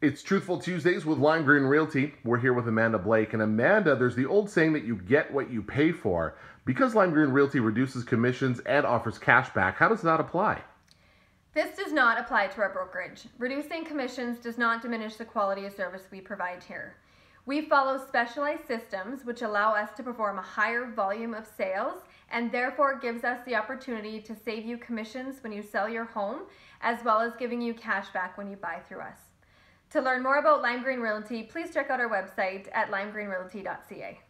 It's Truthful Tuesdays with Lime Green Realty. We're here with Amanda Blake. And Amanda, there's the old saying that you get what you pay for. Because Lime Green Realty reduces commissions and offers cash back, how does that apply? This does not apply to our brokerage. Reducing commissions does not diminish the quality of service we provide here. We follow specialized systems which allow us to perform a higher volume of sales and therefore gives us the opportunity to save you commissions when you sell your home as well as giving you cash back when you buy through us. To learn more about Lime Green Realty, please check out our website at limegreenrealty.ca.